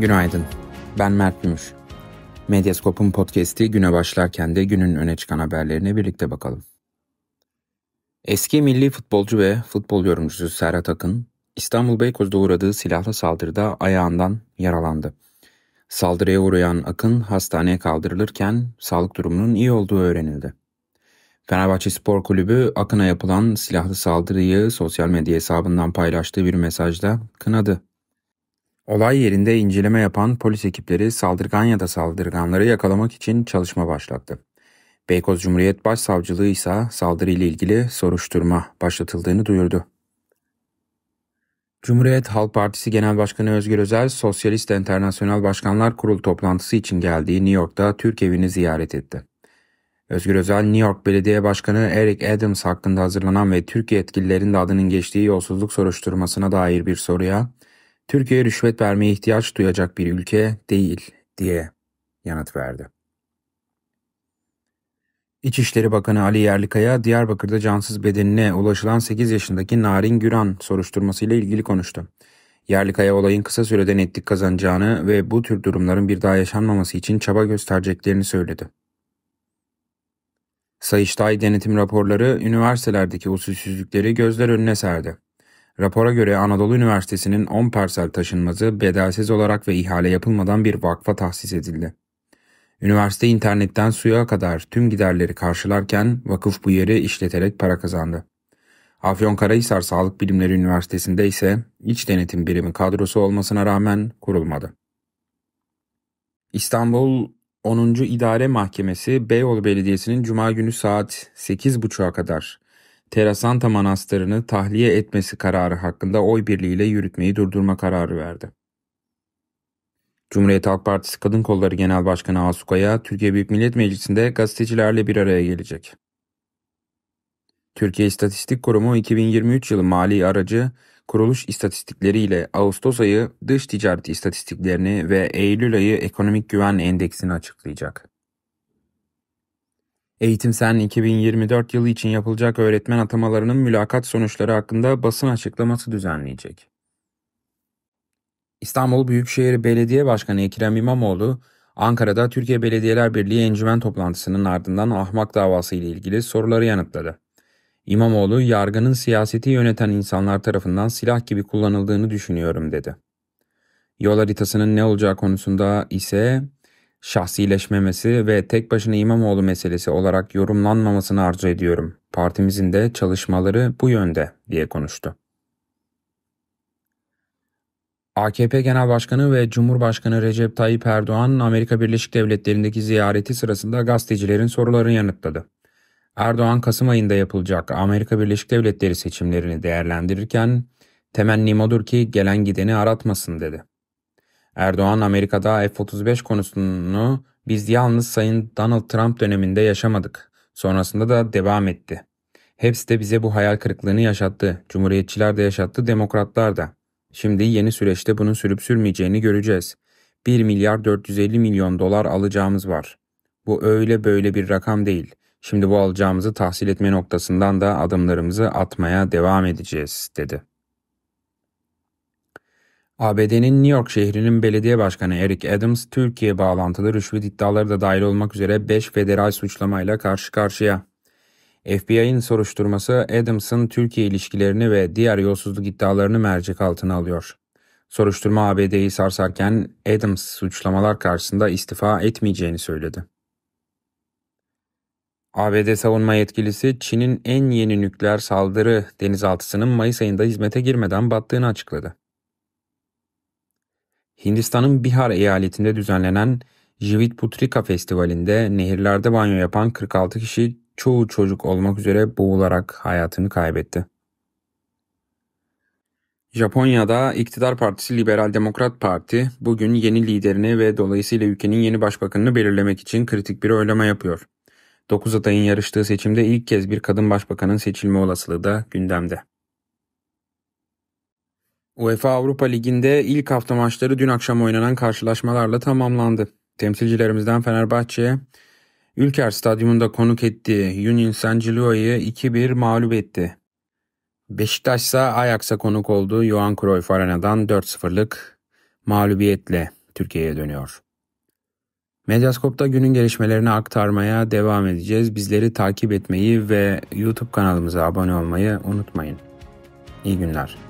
Günaydın. Ben Mert Gümüş. Medyaskop'un podcast'i güne başlarken de günün öne çıkan haberlerine birlikte bakalım. Eski milli futbolcu ve futbol yorumcusu Serhat Akın, İstanbul Beykoz'da uğradığı silahlı saldırıda ayağından yaralandı. Saldırıya uğrayan Akın hastaneye kaldırılırken sağlık durumunun iyi olduğu öğrenildi. Fenerbahçe Spor Kulübü Akın'a yapılan silahlı saldırıyı sosyal medya hesabından paylaştığı bir mesajda kınadı. Olay yerinde inceleme yapan polis ekipleri saldırgan ya da saldırganları yakalamak için çalışma başlattı. Beykoz Cumhuriyet Başsavcılığı ise saldırıyla ilgili soruşturma başlatıldığını duyurdu. Cumhuriyet Halk Partisi Genel Başkanı Özgür Özel, Sosyalist Enternasyonel Başkanlar Kurulu toplantısı için geldiği New York'ta Türk evini ziyaret etti. Özgür Özel, New York Belediye Başkanı Eric Adams hakkında hazırlanan ve Türkiye yetkililerin de adının geçtiği yolsuzluk soruşturmasına dair bir soruya, Türkiye rüşvet vermeye ihtiyaç duyacak bir ülke değil diye yanıt verdi. İçişleri Bakanı Ali Yerlikaya, Diyarbakır'da cansız bedenine ulaşılan 8 yaşındaki Narin Güran soruşturmasıyla ilgili konuştu. Yerlikaya olayın kısa sürede netlik kazanacağını ve bu tür durumların bir daha yaşanmaması için çaba göstereceklerini söyledi. Sayıştay denetim raporları üniversitelerdeki usulsüzlükleri gözler önüne serdi. Rapora göre Anadolu Üniversitesi'nin 10 parsel taşınmazı bedelsiz olarak ve ihale yapılmadan bir vakfa tahsis edildi. Üniversite internetten suya kadar tüm giderleri karşılarken vakıf bu yeri işleterek para kazandı. Afyonkarahisar Sağlık Bilimleri Üniversitesi'nde ise iç denetim birimi kadrosu olmasına rağmen kurulmadı. İstanbul 10. İdare Mahkemesi Beyoğlu Belediyesi'nin Cuma günü saat 8.30'a kadar Terasanta Manastırı'nı tahliye etmesi kararı hakkında oy birliğiyle yürütmeyi durdurma kararı verdi. Cumhuriyet Halk Partisi Kadın Kolları Genel Başkanı Asukaya, Türkiye Büyük Millet Meclisi'nde gazetecilerle bir araya gelecek. Türkiye İstatistik Kurumu 2023 yılı mali aracı kuruluş istatistikleri ile Ağustos ayı dış ticaret istatistiklerini ve Eylül ayı ekonomik güven endeksini açıklayacak. Eğitim Sen 2024 yılı için yapılacak öğretmen atamalarının mülakat sonuçları hakkında basın açıklaması düzenleyecek. İstanbul Büyükşehir Belediye Başkanı Ekrem İmamoğlu, Ankara'da Türkiye Belediyeler Birliği encümen toplantısının ardından ahmak davası ile ilgili soruları yanıtladı. İmamoğlu, yargının siyaseti yöneten insanlar tarafından silah gibi kullanıldığını düşünüyorum dedi. Yol haritasının ne olacağı konusunda ise şahsileşmemesi ve tek başına İmamoğlu meselesi olarak yorumlanmamasını arzu ediyorum. Partimizin de çalışmaları bu yönde diye konuştu. AKP Genel Başkanı ve Cumhurbaşkanı Recep Tayyip Erdoğan Amerika Birleşik Devletleri'ndeki ziyareti sırasında gazetecilerin sorularını yanıtladı. Erdoğan Kasım ayında yapılacak Amerika Birleşik Devletleri seçimlerini değerlendirirken temennim odur ki gelen gideni aratmasın dedi. Erdoğan Amerika'da F-35 konusunu biz yalnız Sayın Donald Trump döneminde yaşamadık. Sonrasında da devam etti. Hepsi de bize bu hayal kırıklığını yaşattı. Cumhuriyetçiler de yaşattı, demokratlar da. Şimdi yeni süreçte bunun sürüp sürmeyeceğini göreceğiz. 1 milyar 450 milyon dolar alacağımız var. Bu öyle böyle bir rakam değil. Şimdi bu alacağımızı tahsil etme noktasından da adımlarımızı atmaya devam edeceğiz, dedi. ABD'nin New York şehrinin belediye başkanı Eric Adams, Türkiye bağlantılı rüşvet iddiaları da dahil olmak üzere 5 federal suçlamayla karşı karşıya. FBI'nin soruşturması Adams'ın Türkiye ilişkilerini ve diğer yolsuzluk iddialarını mercek altına alıyor. Soruşturma ABD'yi sarsarken Adams suçlamalar karşısında istifa etmeyeceğini söyledi. ABD savunma yetkilisi Çin'in en yeni nükleer saldırı denizaltısının Mayıs ayında hizmete girmeden battığını açıkladı. Hindistan'ın Bihar eyaletinde düzenlenen Jivitputrika Festivali'nde nehirlerde banyo yapan 46 kişi çoğu çocuk olmak üzere boğularak hayatını kaybetti. Japonya'da iktidar partisi Liberal Demokrat Parti bugün yeni liderini ve dolayısıyla ülkenin yeni başbakanını belirlemek için kritik bir oylama yapıyor. 9 adayın yarıştığı seçimde ilk kez bir kadın başbakanın seçilme olasılığı da gündemde. UEFA Avrupa Ligi'nde ilk hafta maçları dün akşam oynanan karşılaşmalarla tamamlandı. Temsilcilerimizden Fenerbahçe, Ülker Stadyumunda konuk etti. Union Gillois'ı 2-1 mağlup etti. Beşiktaş ise Ajax'a konuk oldu. Johan Cruyff Arena'dan 4-0'lık mağlubiyetle. Türkiye'ye dönüyor. Medyaskop'ta günün gelişmelerini aktarmaya devam edeceğiz. Bizleri takip etmeyi ve YouTube kanalımıza abone olmayı unutmayın. İyi günler.